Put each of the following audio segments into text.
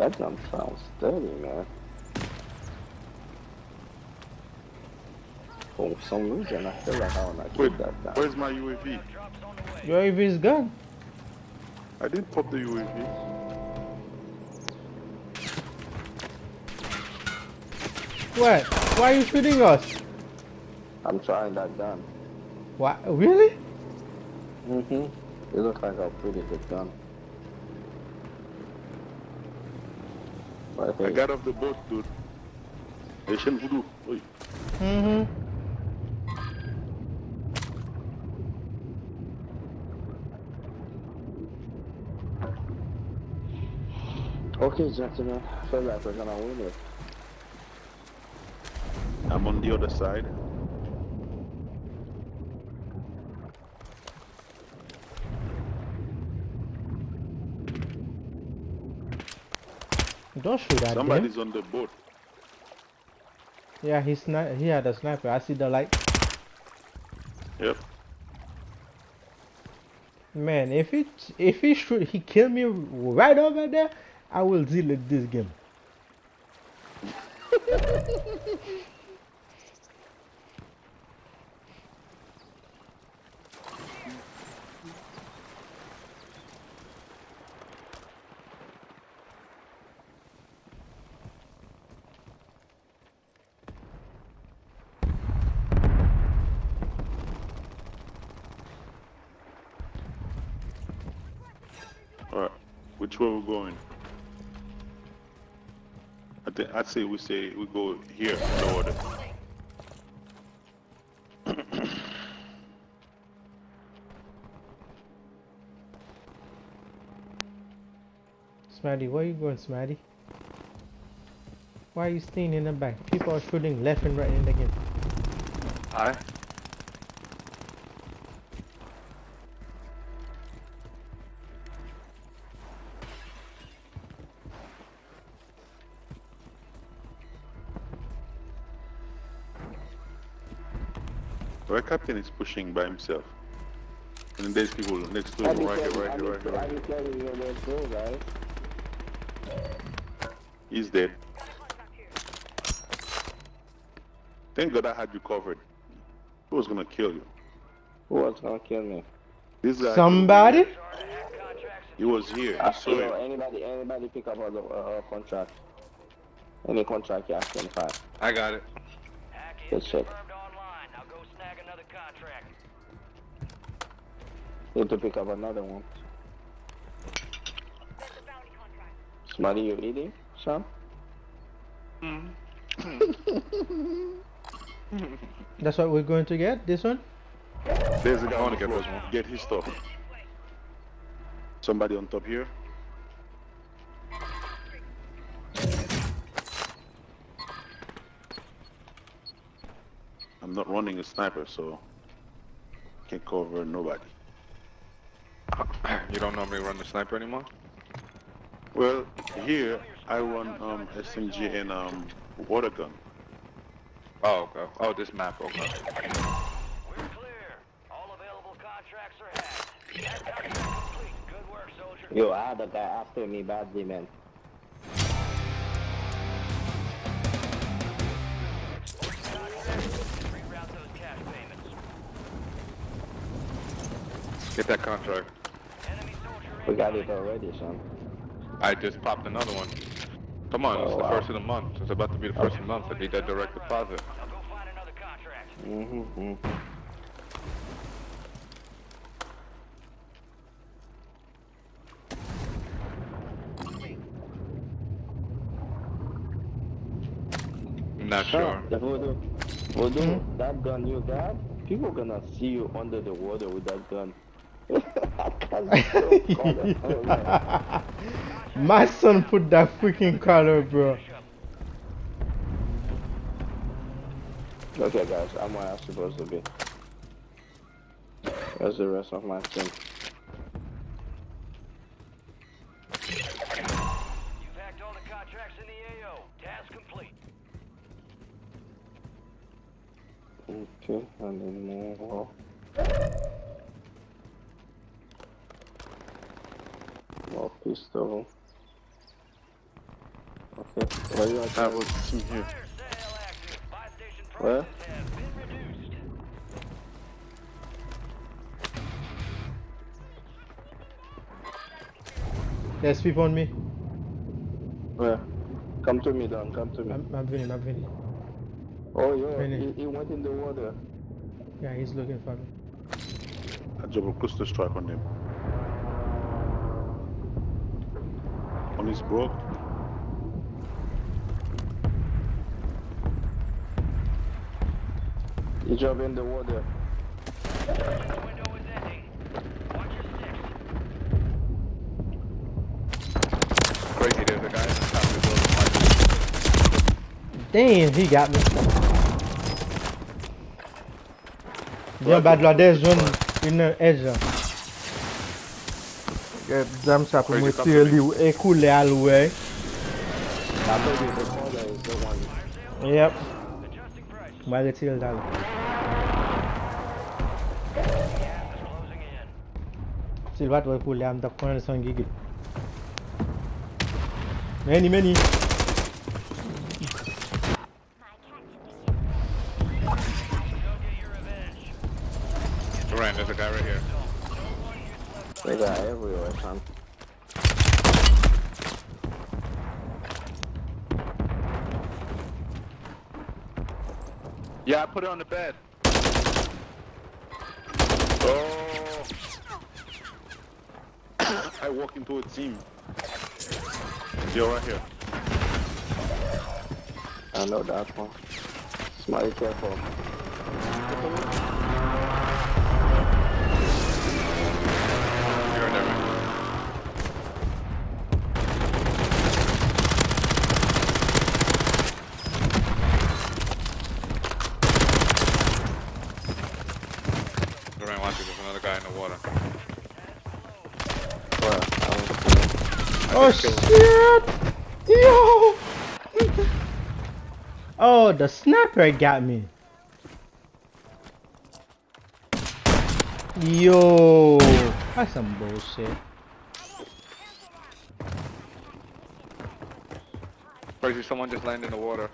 That gun sounds steady, man. For some reason, I feel like I wanna keep Wait, that gun. where's my UAV? UAV is gone. I didn't pop the UAV. What? Why are you shooting us? I'm trying that gun. What? Really? Mm-hmm. It looks like a pretty good gun. But I got off the boat, dude. Asian voodoo. Oi. Mm-hmm. okay, gentlemen. I feel like we're gonna win it. I'm on the other side. Don't shoot at. Somebody's on the boat. Yeah, he's not. He had a sniper. I see the light. Yep. Man, if it if he shoot, he kill me right over there. I will delete this game. Alright. Which way we're going? I think I'd say we say we go here in the order. Smarty, where you going, Smarty? Why are you staying in the back? People are shooting left and right in the game. Hi. Our captain is pushing by himself. And then there's people next to him, right here, right I here, right here. Right be telling you that too, guys. here. He's dead. Thank God I had you covered. Who was gonna kill you? Who was gonna kill me? This guy. Somebody? He was here. Uh, I saw yo, him. anybody, anybody pick up a, a, a contract? Any contract you ask them for? I got it. Good shit. Need to pick up another one. Smarty, you eating, Sean? Hmm. That's what we're going to get. This one? There's a guy on the get floor. this one. Get his stuff. Somebody on top here. I'm not running a sniper, so can't cover nobody. You don't normally run the sniper anymore? Well, here I run um, SMG and um, water gun. Oh, okay. Oh, this map, okay. We're clear. All available contracts are had. That contract complete. Good work, soldier. Yo, I had a guy after me badly, man. Reroute those cash payments. Get that contract. We got it already, son. I just popped another one. Come on, it's Oh, the wow. first of the month. It's about to be the first of the month. I need that direct deposit. Now go find another contract. Mm-hmm. Not sure. The voodoo, voodoo, that gun you got, people gonna see you under the water with that gun. I can't still call it. Oh, man. My son put that freaking color, bro. Okay, guys, I'm where I'm supposed to be. Where's the rest of my team? You've hacked all the contracts in the AO. Task complete. Okay, I need more. Oh, More pistol. Okay. Where you I at? was team here. Fire sale active. Buy station Where? prices have been reduced. There's people on me. Where? Come to me, Don. Come to me. I'm, I'm winning, I'm winning. Oh, yeah. Really? He, he went in the water. Yeah, he's looking for me. I drop a cluster strike on them. On his broke. He jumped in the water. The window is ending. Watch your six. Crazy, there's a guy in the top of the building. Damn, he got me. Viens bas de la des zone, une edge. You the corner is the one. Yep. Gas is closing in. S'il va te écouler, I'm the corner son gigi. Many, many. Duran, there's a guy right here. They got everywhere, son. Yeah, I put it on the bed. Oh! I walk into a team. You're right here. I know that one. Smiley careful. You're in there, man. Duran, watch it. There's another guy in the water. Where? I don't see Oh, oh shit! Yo! oh, the sniper got me. Yo, that's some bullshit. Crazy, someone just landed in the water.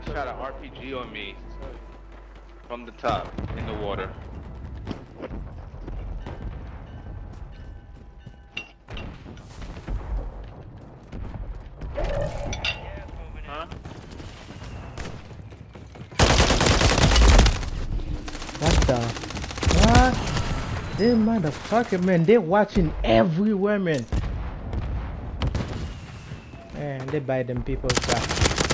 Guy shot an RPG on me from the top in the water. Huh? What the? What? They motherfucker, man. They watching everywhere, man. Man, they buy them people's back.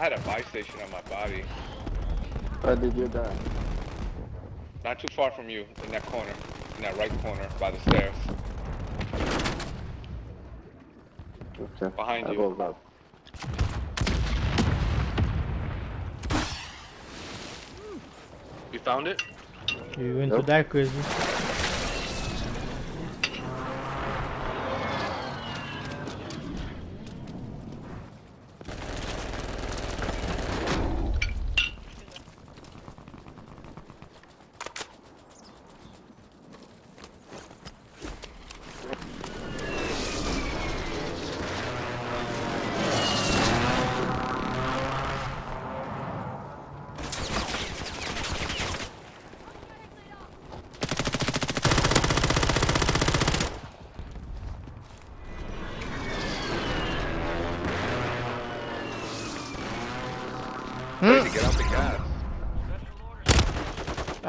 Had a buy station on my body. Where did you die? Not too far from you, in that corner, in that right corner by the stairs. Okay. Behind I you. go back. You found it? You into Nope. that crazy? Crazy,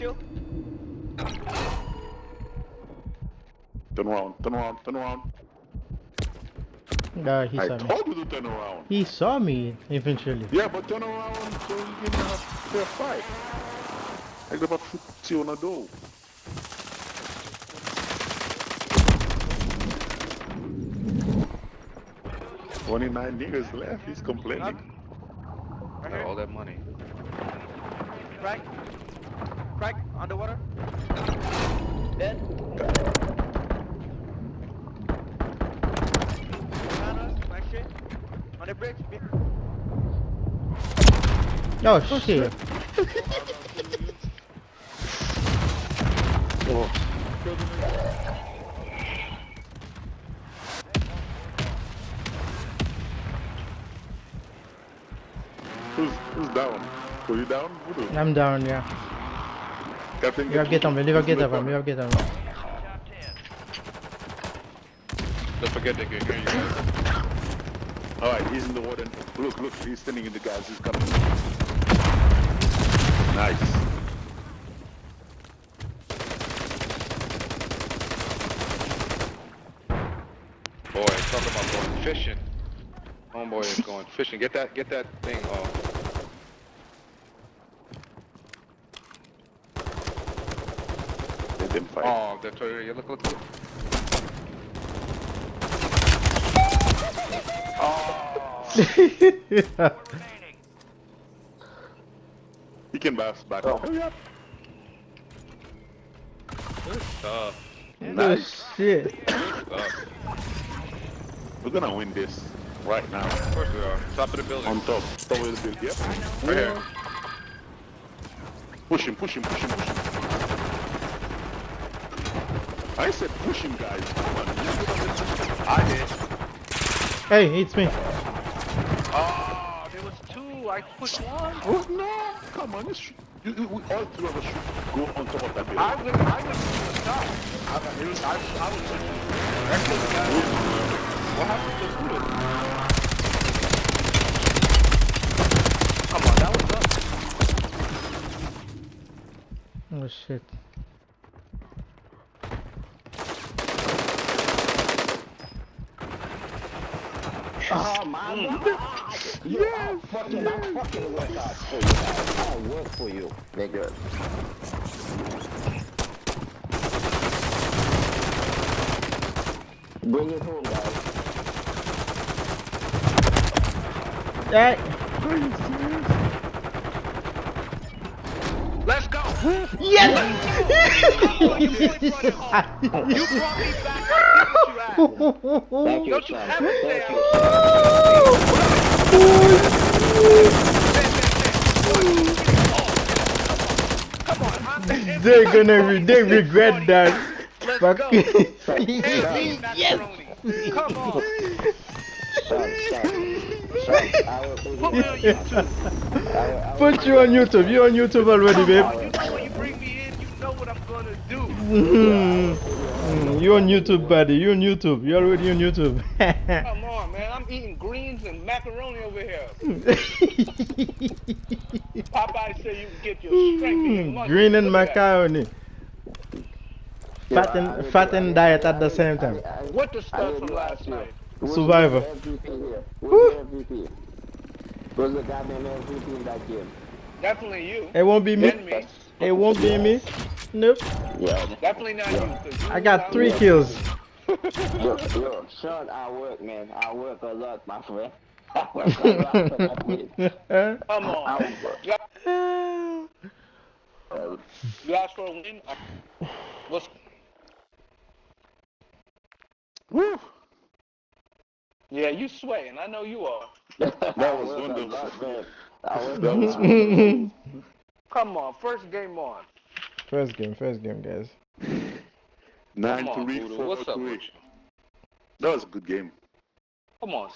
shield. Turn around, turn around, turn around. Uh, he I saw me. told you to turn around. He saw me eventually. Yeah, but turn around so you can have fair fight. I got about you on a door. Twenty-nine niggas left. He's complaining. Right all that money. Crack. Crack. Underwater. Dead. Behind us. Shit. On the bridge. Be- Oh shit. Oh, oh. Who's who's down? Who you down? I'm down, yeah. Captain, You have get on you have get me, you have get on me. Top 10. Don't forget they can hear eh, you guys. All right, he's in the water. Look, look, he's standing in the gas. He's coming. Nice. Boy, talk about going fishing. Homeboy is going fishing. Get that, get that thing off. They didn't fight. Oh, the Toyota. Yeah, look, look, look. Remaining. He can bounce back. Oh, yeah. Good stuff. Oh shit. Good stuff. We're gonna win this right now. Of course we are. Top of the building. On top. Top of the build. Yep. Right here. Push him, push him, push him, push him. I said push him, guys. Come on. I did. Hey, it's me. Oh, there was two. I pushed one. Oh no! Come on, you should, you, you, we all three of us should go on top of that building. I was, I was to the top. I, it was, I, I was directly the guy. What happened to the food? Come on, that was up. Oh shit. My god! Yo, I fucking, I fucking work hard for you guys. I work for you, nigga. Bring it home, guys. Hey. Let's go. Yes! You brought me back. Don't you son. ever say Thank I you. Come on, I'm They're gonna re- they regret that. Fuck. go. Yes. Come on. put Put you on YouTube. I will- I will- Put you on YouTube. You're on YouTube already, babe. on, you know when you bring me in, you know what I'm gonna do. Mm, You're on YouTube, buddy. You're on YouTube. You're already on YouTube. Come on, man. I'm eating greens and macaroni over here. Popeye said you can get your strength in your Mm. Green and Look macaroni. Yeah, Fat I and will- fat and will- diet I at the will- same I time. will- I What the stuff from last ask you, night? who's Survivor. the MVP here? Woo. Who's the MVP? Who's the goddamn MVP in that game? Definitely you. It won't be me. And me. It won't be me. Nope. Yeah. Definitely not you. 'cause you I got three kills. Yo, yo, Sean, I work, man. I work a lot, my friend. I work a lot for that Come I on. work. You ask- Uh, You asked for a win. I- What's Woo! yeah? You sweating? I know you are. that was wonderful. man. I work That a was lot. Come on, first game on. first game, first game, guys. Nine Come on, to read, Voodoo. four What's to up with That was a good game. Come on,